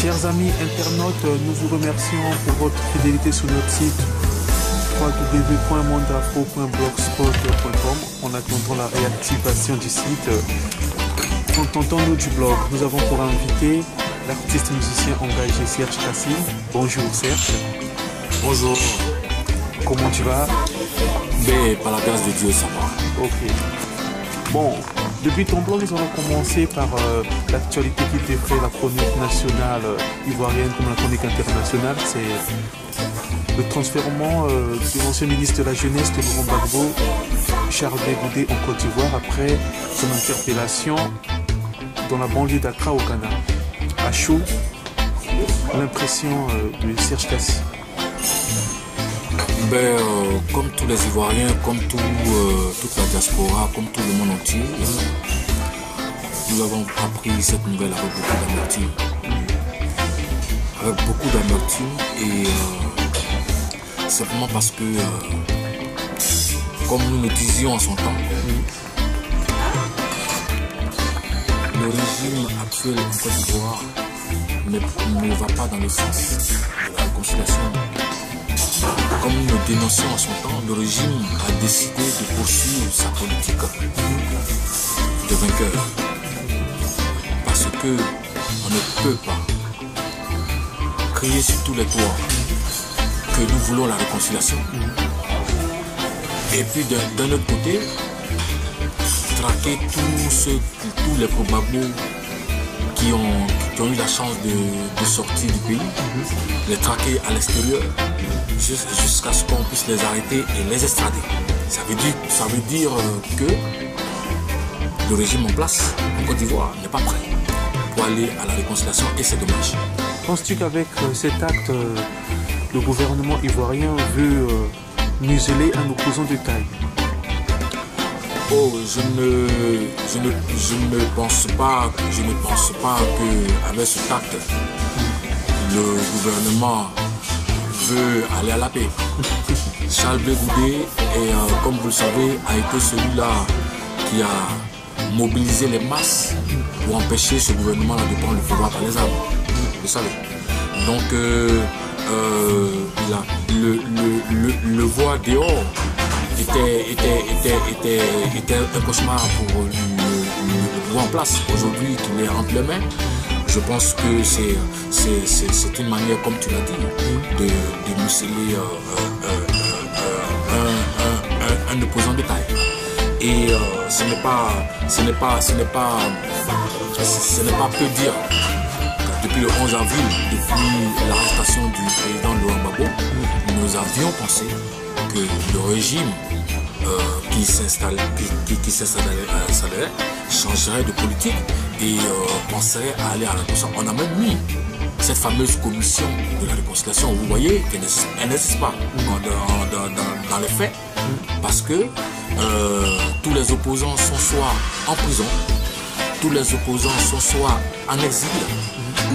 Chers amis internautes, nous vous remercions pour votre fidélité sur notre site www.mondafro.blogspot.com en attendant la réactivation du site. Contentons-nous du blog. Nous avons pour invité l'artiste musicien engagé Serge Cassim. Bonjour Serge. Bonjour. Comment tu vas? Mais par la grâce de Dieu, ça va. Ok. Bon, depuis ton blog, nous allons commencer par euh, l'actualité qui défrait la chronique nationale euh, ivoirienne comme la chronique internationale. C'est le transfèrement euh, de l'ancien ministre de la Jeunesse de Laurent Charles Bégoudé en Côte d'Ivoire, après son interpellation dans la banlieue d'Accra au Ghana. À chaud, l'impression de Serge Cassi. Ben, comme tous les Ivoiriens, comme tout, euh, toute la diaspora, comme tout le monde entier, nous avons appris cette nouvelle avec beaucoup d'amertume. Avec beaucoup d'amertume et euh, simplement parce que, comme nous le disions en son temps, le régime actuel en Côte d'Ivoire ne, ne va pas dans le sens de la réconciliation comme nous le dénoncions en son temps, le régime a décidé de poursuivre sa politique de vainqueur. Parce que on ne peut pas crier sur tous les toits que nous voulons la réconciliation. Et puis d'un autre côté, traquer tous tous les probables qui ont, qui ont, eu la chance de sortir du pays, les traquer à l'extérieur, jusqu'à ce qu'on puisse les arrêter et les extrader. Ça veut dire, ça veut dire que le régime en place en Côte d'Ivoire n'est pas prêt pour aller à la réconciliation et c'est dommage. Penses-tu qu'avec cet acte, le gouvernement ivoirien veut museler un opposant de taille? Oh, je ne, je ne, je ne pense pas, je ne pense pas que avec cet acte, le gouvernement aller à la paix. Charles Bégoudé, et, euh, comme vous le savez, a été celui-là qui a mobilisé les masses pour empêcher ce gouvernement-là de prendre le pouvoir par les armes. Vous savez. Donc, euh, euh, le, le, le, le dehors était, était, était, était, un cauchemar pour le, pouvoir en place. Aujourd'hui, qu'il est en plein main je pense que c'est une manière, comme tu l'as dit, de, de euh, euh, euh, un, un, un, opposant de taille. Et ce n'est pas, ce n'est pas, ce n'est pas, ce n'est pas peu dire depuis le 11 avril, depuis l'arrestation du président Laurent Gbagbo, nous avions pensé que le régime qui s'installait, qui, qui, qui s'installait, changerait de politique et euh, penserait à aller à la réconciliation. On a même mis cette fameuse commission de la réconciliation. Vous voyez qu'elle n'existe pas dans, dans, dans, les faits parce que euh, tous les opposants sont soit en prison, tous les opposants sont soit en exil,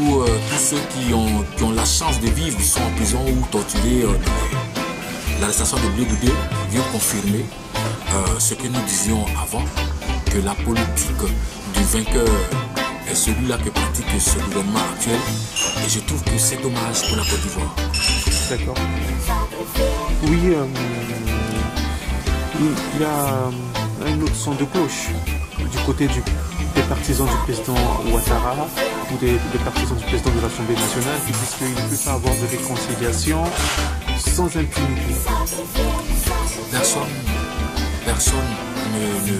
ou euh, tous ceux qui ont, qui ont la chance de vivre sont en prison ou torturés. L'arrestation de Blé Goudé vient confirmer euh, ce que nous disions avant, que la politique du vainqueur est celui-là que pratique ce gouvernement actuel. Et je trouve que c'est dommage pour la Côte d'Ivoire. D'accord. Oui, euh, il y a un autre son de cloche du côté des partisans du président Ouattara ou des, des partisans du président de l'Assemblée nationale qui disent qu'il ne peut pas avoir de réconciliation sans impunité. Personne, personne ne, ne,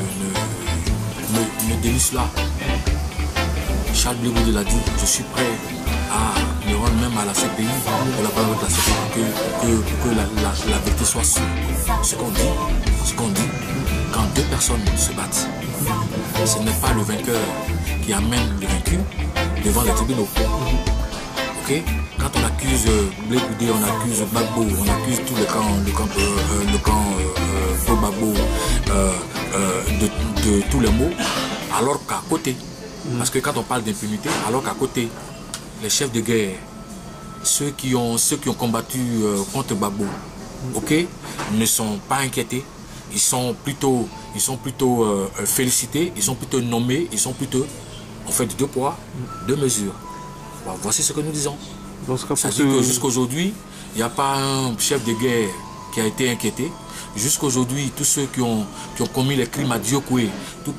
ne, ne. Charles l'a dit, je suis prêt à me rendre même à la CPI pour la parole de la pour que, que, la, vérité soit sûre. Ce qu'on dit, ce qu'on dit, quand deux personnes se battent, ce n'est pas le vainqueur qui amène le vaincu devant les tribunaux. Quand on accuse Blé Goudé, on accuse Bagbo, on accuse tout le camp, le camp, euh, le camp euh, Bagbo euh, de, tous les mots, alors qu'à côté, parce que quand on parle d'impunité, alors qu'à côté, les chefs de guerre, ceux qui ont, ceux qui ont combattu contre Bagbo, ok, ne sont pas inquiétés, ils sont plutôt, ils sont plutôt félicités, ils sont plutôt nommés, ils sont plutôt, en fait, deux poids, deux mesures. Bah, voici ce que nous disons. Dans ce cas, pour Ça ce- dit que jusqu'aujourd'hui, il n'y a pas un chef de guerre qui a été inquiété. Jusqu'aujourd'hui, tous ceux qui ont, qui ont commis les crimes à Diokwe,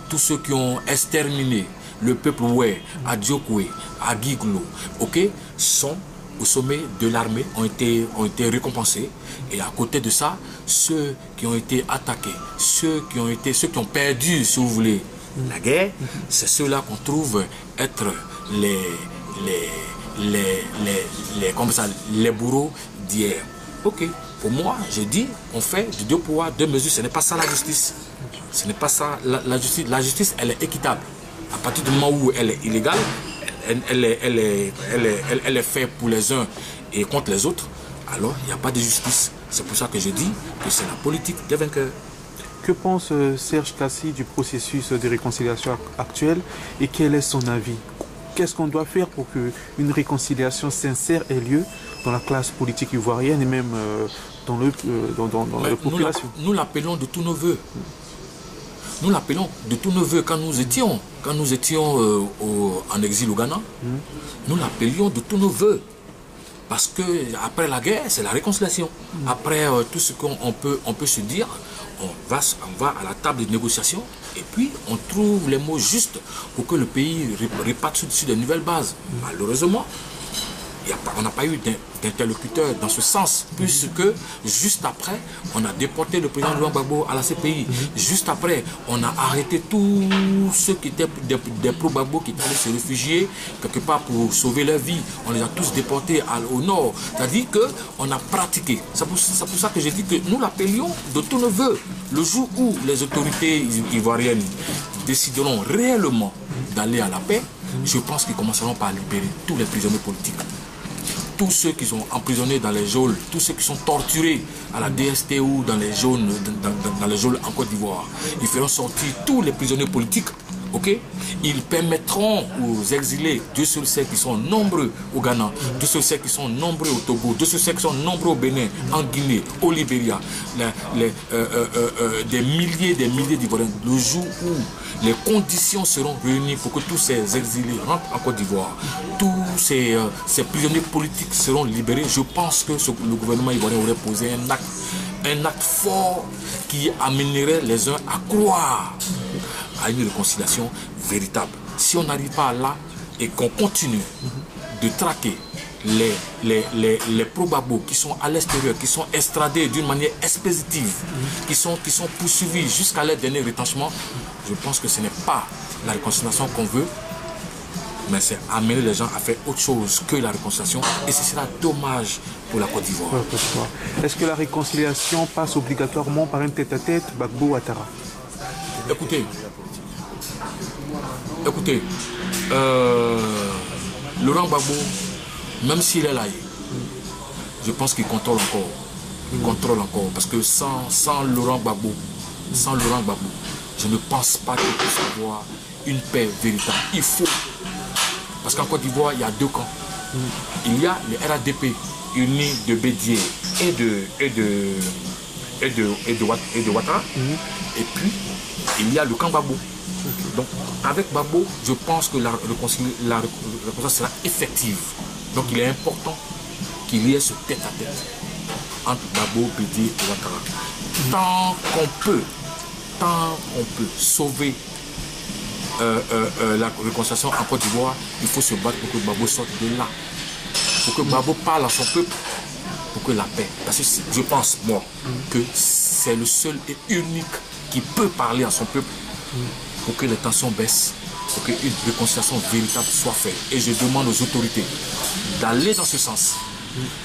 tous- ceux qui ont exterminé le peuple Oué à Diokwe, à Giglo, ok, sont au sommet de l'armée, ont été, ont été récompensés. Et à côté de ça, ceux qui ont été attaqués, ceux qui ont été, ceux qui ont perdu, si vous voulez, la guerre, c'est ceux-là qu'on trouve être les, les, les, les, les, comme ça, les bourreaux d'hier. Ok, pour moi, je dis, on fait du deux poids, deux mesures. Ce n'est pas ça la justice. Ce n'est pas ça la, justice. La justice, elle est équitable. À partir du moment où elle est illégale, elle, elle est, elle, est, elle, elle- est faite pour les uns et contre les autres, alors il n'y a pas de justice. C'est pour ça que je dis que c'est la politique des vainqueurs. Que pense euh, Serge Cassi du processus de réconciliation ac- actuel et quel est son avis? Qu'est-ce qu'on doit faire pour qu'une réconciliation sincère ait lieu dans la classe politique ivoirienne et même euh, dans, le, euh, dans, dans- dans Ouais, la population Nous l'appelons de tous nos voeux. Nous l'appelons de tous nos voeux quand nous étions, quand nous étions euh, au- en exil au Ghana. Nous l'appelions de tous nos voeux. Parce que après la guerre, c'est la réconciliation. Après euh, tout ce qu'on on peut, on peut se dire, on va, on va à la table de négociation et puis on trouve les mots justes pour que le pays rep- reparte sur, sur de nouvelles bases. Malheureusement, on n'a pas eu d'in- d'interlocuteur dans ce sens, puisque juste après, on a déporté le président Laurent Gbagbo à la CPI. Juste après, on a arrêté tous ceux qui étaient des, des pro-Gbagbo qui étaient allés se réfugier quelque part pour sauver leur vie. On les a tous déportés à- au nord. C'est-à-dire qu'on a pratiqué. C'est pour, pour ça que j'ai dit que nous l'appelions de tous nos voeux. Le jour où les autorités ivoiriennes décideront réellement d'aller à la paix, je pense qu'ils commenceront par libérer tous les prisonniers politiques tous ceux qui sont emprisonnés dans les geôles, tous ceux qui sont torturés à la DST ou dans les geôles, en Côte d'Ivoire. Ils feront sortir tous les prisonniers politiques. Ok? Ils permettront aux exilés, Dieu seul sait qui sont nombreux au Ghana, Dieu seul sait qui sont nombreux au Togo, Dieu seul sait qui sont nombreux au Bénin, en Guinée, au Libéria, les- les, euh, euh, euh, des milliers des milliers d'Ivoiriens, le jour où les conditions seront réunies pour que tous ces exilés rentrent en Côte d'Ivoire, tous ces, ces prisonniers politiques seront libérés, je pense que le gouvernement ivoirien aurait posé un acte, un acte fort qui amènerait les uns à croire à une réconciliation véritable. Si on n'arrive pas là et qu'on continue de traquer les, les, les, les pro-babos qui sont à l'extérieur, qui sont extradés d'une manière expéditive, qui sont, qui sont poursuivis jusqu'à leur dernier retranchement, je pense que ce n'est pas la réconciliation qu'on veut, mais c'est amener les gens à faire autre chose que la réconciliation et ce sera dommage pour la Côte d'Ivoire. Est-ce que la réconciliation passe obligatoirement par un tête-à-tête Gbagbo-Ouattara Écoutez, écoutez, euh, Laurent Gbagbo, même s'il est là, je pense qu'il contrôle encore. Il contrôle encore. Parce que sans, sans Laurent Gbagbo, sans Laurent Gbagbo, je ne pense pas qu'il puisse avoir une paix véritable. Il faut. Parce qu'en Côte d'Ivoire, il y a deux camps. Il y a le RADP uni de Bédier et de, et de, et de, et de, et de Ouattara. Et puis, il y a le camp Babo. Donc, avec Babo, je pense que la réconcili- la réconciliation sera effective. Donc, il est important qu'il y ait ce tête-à-tête entre Babo, Bédier et Ouattara. Tant qu'on peut, tant qu'on peut sauver euh, euh, euh, la réconciliation en Côte d'Ivoire, il faut se battre pour que Babo sorte de là. Pour que Babo parle à son peuple, pour que la paix. Parce que je pense, moi, que c'est le seul et unique qui peut parler à son peuple pour que les tensions baissent, pour qu'une réconciliation véritable soit faite. Et je demande aux autorités d'aller dans ce sens.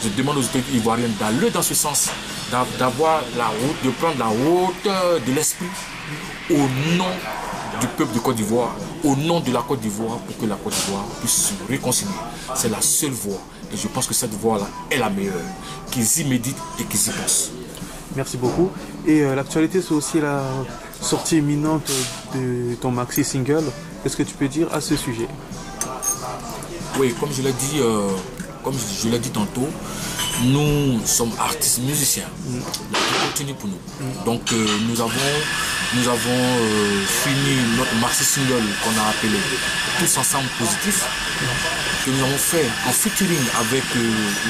Je demande aux autorités ivoiriennes d'aller dans ce sens, d'a- d'avoir la route, de prendre la hauteur de l'esprit au nom du peuple de Côte d'Ivoire, au nom de la Côte d'Ivoire, pour que la Côte d'Ivoire puisse se réconcilier. C'est la seule voie. Et je pense que cette voie-là est la meilleure. Qu'ils y méditent et qu'ils y pensent. Merci beaucoup. Et euh, l'actualité, c'est aussi la sortie imminente de ton maxi single. Qu'est-ce que tu peux dire à ce sujet? Oui, comme je l'ai dit, euh, comme je, je l'ai dit tantôt, nous sommes artistes musiciens. La vie continue pour nous. Donc euh, nous avons, nous avons euh, fini notre maxi single qu'on a appelé Tous ensemble positifs. que nous avons fait en featuring avec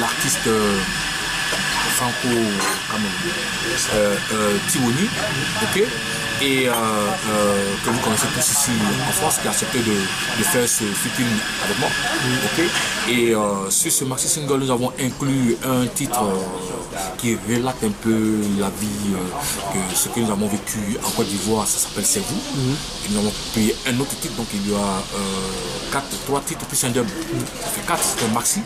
l'artiste Franco euh, Tiwoni, ok? Et euh, euh, que vous connaissez tous ici en France, qui a accepté de, de faire ce featuring avec moi. ok et euh, sur ce maxi single, nous avons inclus un titre qui relate un peu la vie, que ce que nous avons vécu en Côte d'Ivoire, ça s'appelle C'est vous. Et nous avons payé un autre titre, donc il y a quatre, trois titres plus un dub. Ça fait quatre, c'est un maxi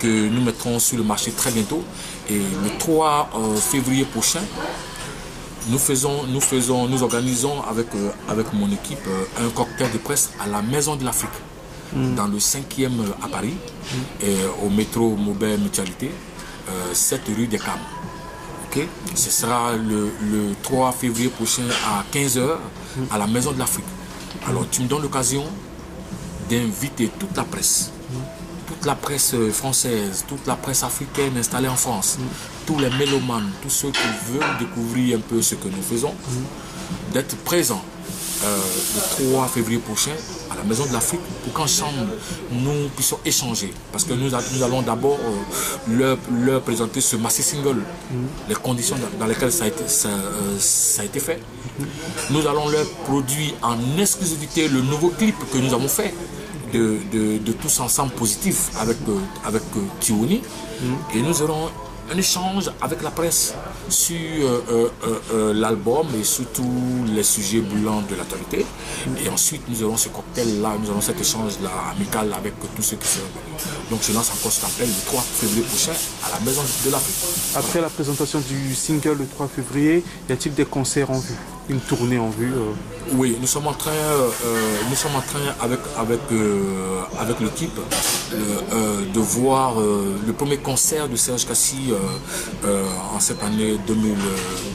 que nous mettrons sur le marché très bientôt. Et le 3 février prochain, nous faisons, nous faisons, nous organisons avec, euh, avec mon équipe euh, un cocktail de presse à la Maison de l'Afrique, dans le 5e à Paris, et au métro Maubert Mutualité, 7 rue des Cam. ok? Ce sera le, le 3 février prochain à 15h à la Maison de l'Afrique. Alors tu me donnes l'occasion d'inviter toute la presse. Toute la presse française, toute la presse africaine installée en France, tous les mélomanes, tous ceux qui veulent découvrir un peu ce que nous faisons, d'être présents euh, le 3 février prochain à la Maison de l'Afrique pour qu'ensemble nous puissions échanger. Parce que nous, allons d'abord euh, leur, présenter ce massif single, les conditions dans, lesquelles ça a été, ça, euh, ça a été fait. Nous allons leur produire en exclusivité le nouveau clip que nous avons fait de, tous ensemble positif avec, avec. Et nous aurons un échange avec la presse sur euh, euh, euh, l'album et sur tous les sujets brûlants de l'actualité. Et ensuite, nous aurons ce cocktail-là, nous aurons cet échange-là amical avec tous ceux qui venus. Donc, je lance encore cet appel le 3 février prochain à la Maison de l'Afrique. Après la présentation du single le 3 février, y a-t-il des concerts en vue? Une tournée en vue Oui, nous sommes en train, nous sommes en train avec, avec, avec l'équipe de voir le premier concert de Serge Cassi euh, en cette année 2000,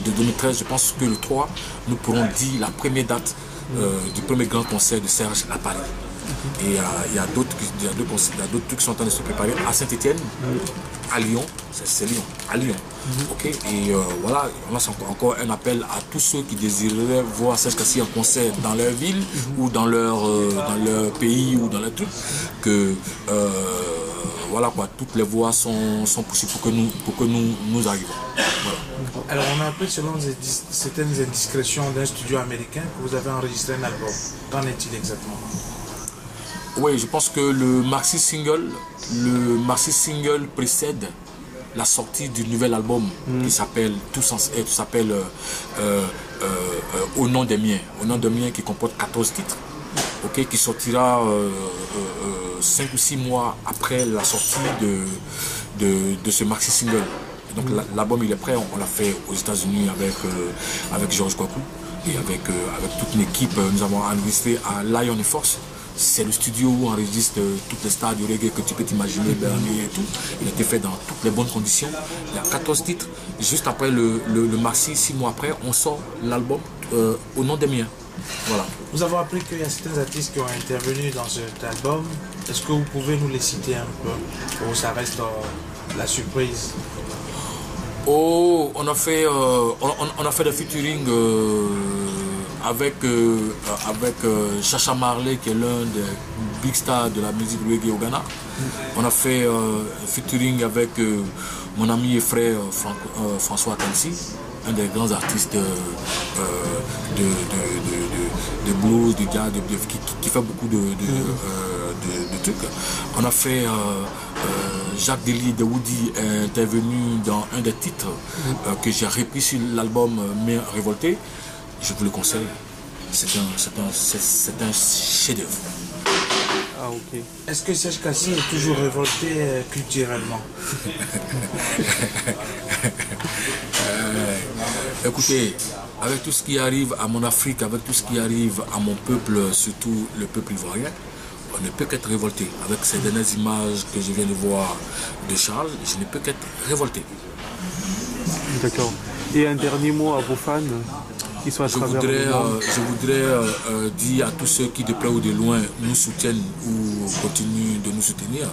de 2013, je pense que le 3, nous pourrons dire la première date euh, du premier grand concert de Serge à Paris. Et euh, il y a d'autres trucs qui sont en train de se préparer à Saint-Etienne, à Lyon, c'est Lyon, à Lyon. Ok? Et voilà, on lance encore, un appel à tous ceux qui désireraient voir Serge Cassi en concert dans leur ville ou dans leur, dans leur pays ou dans leur truc, que voilà quoi, toutes les voies sont, sont possibles pour que nous, pour que nous, nous arrivions. Alors on a appris selon certaines indiscrétions d'un studio américain que vous avez enregistré un album. Qu'en est-il exactement? Oui, je pense que le maxi single, le maxi single précède la sortie du nouvel album qui s'appelle tout s'appelle euh, euh, euh, Au nom des miens. Au nom des miens qui comporte 14 titres. ok qui sortira 5 ou 6 mois après la sortie de, de, de ce maxi single. Donc l'album il est prêt, on, l'a fait aux États-Unis avec, euh, avec Georges Kwaku et avec, euh, avec toute une équipe. Nous avons enregistré à Lion Force. C'est le studio où on enregistre toutes les stars du reggae que tu peux t'imaginer, Bernier et tout. Il a été fait dans toutes les bonnes conditions. Il y a 14 titres. Juste après le, le, le 6 mois après, on sort l'album euh, au nom des miens. Voilà. Nous avons appris qu'il y a certains artistes qui ont intervenu dans cet album. Est-ce que vous pouvez nous les citer un peu Ou ça reste euh, la surprise? Oh, on a fait, euh, on, on, a fait des featuring euh, avec, euh, avec euh, Chacha Marley, qui est l'un des big stars de la musique reggae au Ghana. On a fait un featuring avec mon ami et frère François Kansi, un des grands artistes de, de, de, de, blues, de jazz, qui, qui, fait beaucoup de, de, trucs. On a fait Jacques Delis de Woody est intervenu dans un des titres euh, que j'ai repris sur l'album Mais Révolté. Je vous le conseille. C'est un, un, un chef-d'œuvre. Ah, ok. Est-ce que Serge Cassi est toujours révolté euh, culturellement? Euh, Écoutez, avec tout ce qui arrive à mon Afrique, avec tout ce qui arrive à mon peuple, surtout le peuple ivoirien, on ne peut qu'être révolté. Avec ces dernières images que je viens de voir de Charles, je ne peux qu'être révolté. D'accord. Et un dernier mot à vos fans? Qui sont à je travers voudrais, le monde. euh, je voudrais euh, euh, dire à tous ceux qui de près ou de loin nous soutiennent ou continuent de nous soutenir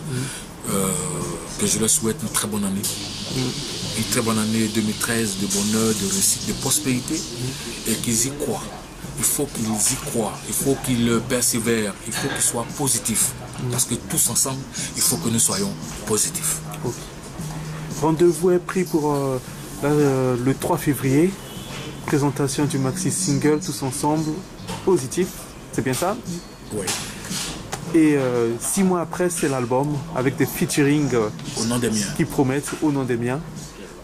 que je leur souhaite une très bonne année. Une très bonne année 2013 de bonheur, de réussite, de prospérité. Et qu'ils y croient. Il faut qu'ils y croient, il faut qu'ils persévèrent, il faut qu'ils soient positifs. Parce que tous ensemble, il faut que nous soyons positifs. Rendez-vous est pris pour euh, le 3 février. Présentation du maxi single Tous ensemble, positif. C'est bien ça Oui. Et euh, six mois après, c'est l'album avec des featuring Au nom des miens. qui promettent au nom des miens.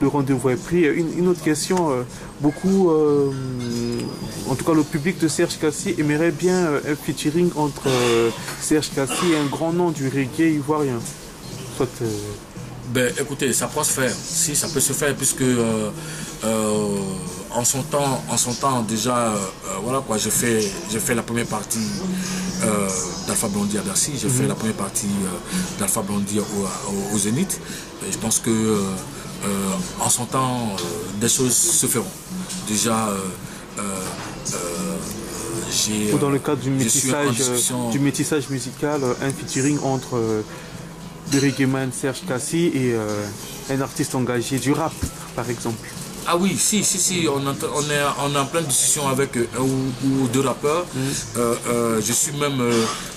Le rendez-vous est pris. Une, une autre question, euh, beaucoup, euh, en tout cas le public de Serge Cassi aimerait bien euh, un featuring entre euh, Serge Cassi et un grand nom du reggae ivoirien. Soit, euh, Ben, écoutez, ça peut se faire. Si, ça peut se faire, puisque euh, euh, en son temps, en son temps déjà, euh, euh, voilà quoi, j'ai fait, j'ai fait la première partie euh, d'Alpha Blondie à Bercy, j'ai fait la première partie euh, d'Alpha Blondie au, au- au Zénith. Et je pense que en son temps, des choses se feront. Déjà, j'ai. ou dans le cadre du métissage, discussion- du métissage musical, un featuring entre reggaeman Serge Cassi et un artiste engagé du rap, par exemple. Ah oui, si, si, si, on, est en- on est, on est en pleine discussion avec euh, un ou, ou deux rappeurs. Euh, euh, je suis même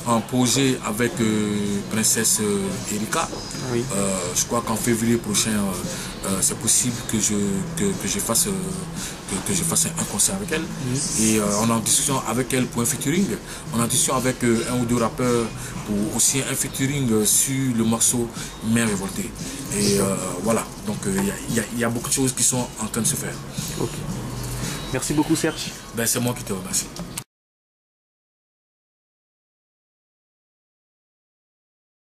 en projet avec euh, Princesse euh, Erika. Oui. Euh, je crois qu'en février prochain, euh, c'est possible que je, que, que je fasse, que, que je fasse un concert avec elle. Et on est en discussion avec elle pour un featuring. On est en discussion avec un ou deux rappeurs pour aussi un featuring sur le morceau Mère révoltée. Et voilà, donc il y a- il y, a- il y a beaucoup de choses qui sont en train de se faire. Merci beaucoup Serge. Ben, c'est moi qui te remercie.